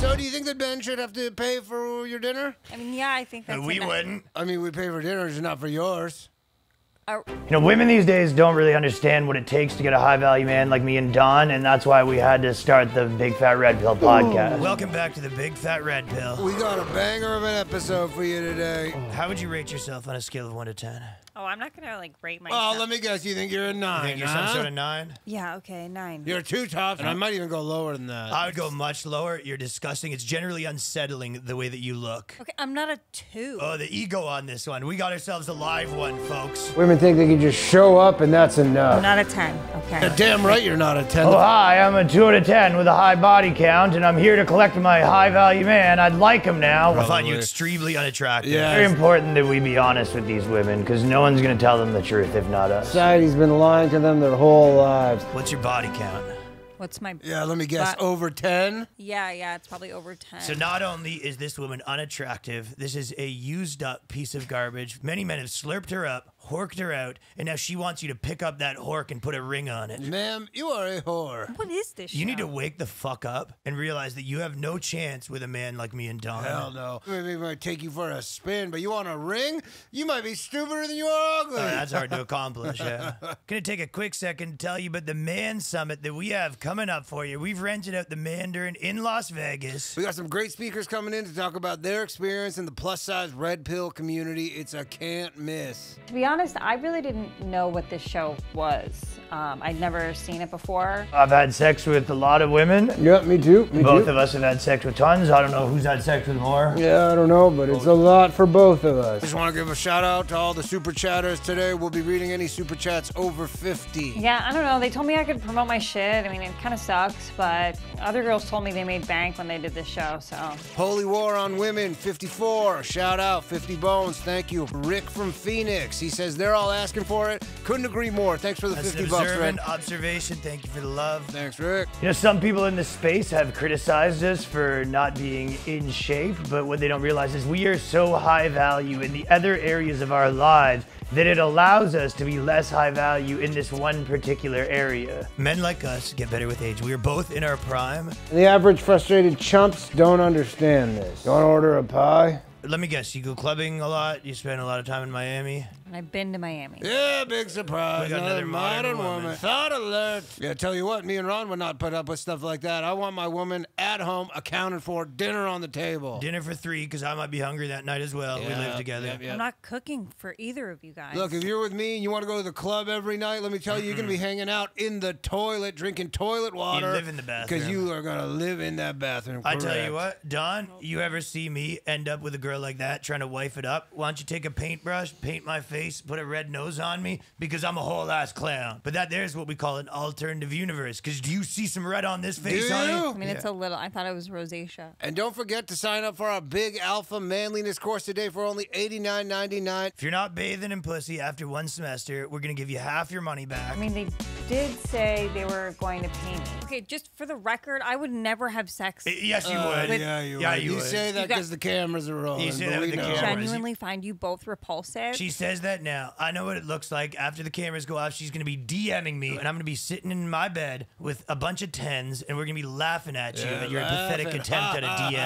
So, do you think that Ben should have to pay for your dinner? I mean, yeah, I think that's. Uh, we a- wouldn't. I mean, we pay for dinner, just not for yours. You know, women these days don't really understand what it takes to get a high value man like me and Don, and that's why we had to start the Big Fat Red Pill podcast. Welcome back to the Big Fat Red Pill. We got a banger of an episode for you today. How would you rate yourself on a scale of one to ten? oh, I'm not gonna like rate myself. Oh, let me guess. You think you're a nine? You think you're huh? some sort of nine. Yeah. Okay. Nine. You're two tops, and I might even go lower than that. I would go much lower. You're disgusting. It's generally unsettling the way that you look. okay. I'm not a two. Oh, the ego on this one. We got ourselves a live one, folks. Women think they can just show up and that's I'm enough. not a ten. Okay. Damn right you're not a ten. Oh, hi, I'm a 2 out of 10 with a high body count, and I'm here to collect my high value man. I'd like him now. I find you extremely unattractive. Yeah. Very important that we be honest with these women, because no one's going to tell them the truth if not us. Society's been lying to them their whole lives. What's your body count? What's my? yeah, let me guess. But- over ten. Yeah. Yeah. It's probably over ten. So not only is this woman unattractive, this is a used up piece of garbage. Many men have slurped her up, horked her out, and now she wants you to pick up that hork and put a ring on it. Ma'am, you are a whore. what is this? You need to wake the fuck up and realize that you have no chance with a man like me and Don. Hell no. Maybe it might take you for a spin, but you want a ring? You might be stupider than you are ugly. Oh, that's hard to accomplish, yeah. Gonna take a quick second to tell you about the Man Summit that we have coming up for you. We've rented out the Mandarin in Las Vegas. We got some great speakers coming in to talk about their experience in the plus size red pill community. It's a can't miss. To be honest, I really didn't know what this show was. Um, I'd never seen it before. I've had sex with a lot of women. Yep, me too. Me Both too. of us have had sex with tons. I don't know who's had sex with more. Yeah, I don't know, but it's a lot for both of us. Just want to give a shout out to all the super chatters today. We'll be reading any super chats over 50. Yeah, I don't know. They told me I could promote my shit. I mean, it kind of sucks, but other girls told me they made bank when they did this show. So Holy War on Women 54. Shout out 50 Bones. Thank you. Rick from Phoenix. He says they're all asking for it. Couldn't agree more. Thanks for the That's 50 an bucks, Rick. observation. Thank you for the love. Thanks, Rick. You know, some people in this space have criticized us for not being in shape, but what they don't realize is we are so high value in the other areas of our lives that it allows us to be less high value in this one particular area. Men like us get better with age. We are both in our prime. The average frustrated chumps don't understand this. You want to order a pie? Let me guess, you go clubbing a lot, you spend a lot of time in Miami. And I've been to Miami. Yeah, big surprise. Another another modern, modern woman. woman. Thought alert. Yeah, tell you what, me and Ron would not put up with stuff like that. I want my woman at home, accounted for, dinner on the table. Dinner for three, because I might be hungry that night as well. we live together. yep, yep. I'm not cooking for either of you guys. Look, if you're with me and you want to go to the club every night, let me tell you, you're going to be hanging out in the toilet, drinking toilet water. You live in the bathroom. Because you are going to live in that bathroom. I tell you what, Don, you ever see me end up with a girl like that trying to wife it up? Why don't you take a paintbrush, paint my face, put a red nose on me? Because I'm a whole ass clown. But that there's what we call an alternative universe. Because do you see some red on this face, Do honey? you? I mean, it's a little. I thought it was rosacea. And don't forget to sign up for our big alpha manliness course today for only $89.99. If you're not bathing in pussy after one semester, we're gonna give you half your money back. I mean, they did say they were going to pay me. Okay, just for the record, I would never have sex. Y- yes, you Uh, would. yeah, you yeah, would. you You would. say that You got- because the cameras are rolling. say but that we with the know. cameras. genuinely find you both repulsive. She says that now. I know what it looks like. After the cameras go off, she's going to be DMing me, and I'm going to be sitting in my bed with a bunch of tens, and we're going to be laughing at you at your pathetic laughing. attempt at a DM.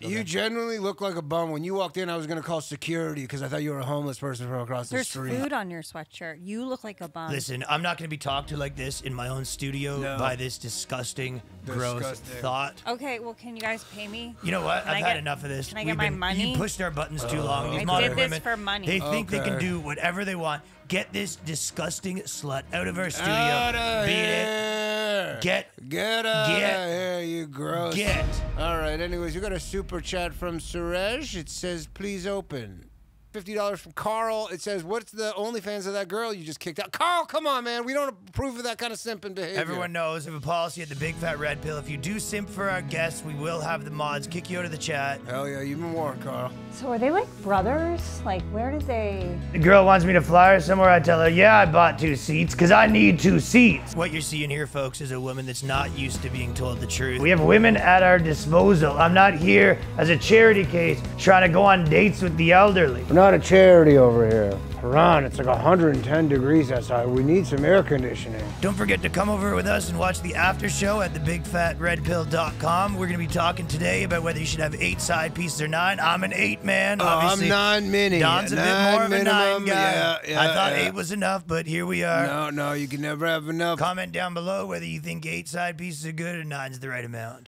You genuinely look like a bum. When you walked in, I was going to call security because I thought you were a homeless person from across the street. There's street. food on your sweatshirt. You look like a bum. Listen, I'm not going to be talked to like this in my own studio No. by this disgusting, gross thought. Okay, well, can you guys pay me? You know what? Can I've I had get- enough of this. can I get We've my been- money? You pushed our buttons too oh. long. These I modern did this women, for money. They think they can do whatever they want. Get this disgusting slut out of our studio. Out of Beat it. Here. Get Get out Get. of here, you gross. Get. All right, anyways, we got a super chat from Suresh. It says, please open. $50 from Carl. It says, what's the OnlyFans of that girl you just kicked out? Carl, come on, man. We don't approve of that kind of simping behavior. Everyone knows we have a policy at the Big Fat Red Pill. If you do simp for our guests, we will have the mods kick you out of the chat. Hell yeah, you've been warned, Carl. So are they like brothers? Like, where did they? The girl wants me to fly her somewhere. I tell her, yeah, I bought two seats because I need two seats. What you're seeing here, folks, is a woman that's not used to being told the truth. We have women at our disposal. I'm not here as a charity case trying to go on dates with the elderly. We're not a charity over here. Haran, it's like 110 degrees outside. We need some air conditioning. Don't forget to come over with us and watch the after show at thebigfatredpill.com. We're going to be talking today about whether you should have eight side pieces or nine. I'm an eight man. Oh, I'm nine mini. Don's a bit Nine more of a nine guy. Yeah, yeah, I thought yeah. eight was enough, but here we are. No, no, you can never have enough. Comment down below whether you think eight side pieces are good or nine's the right amount.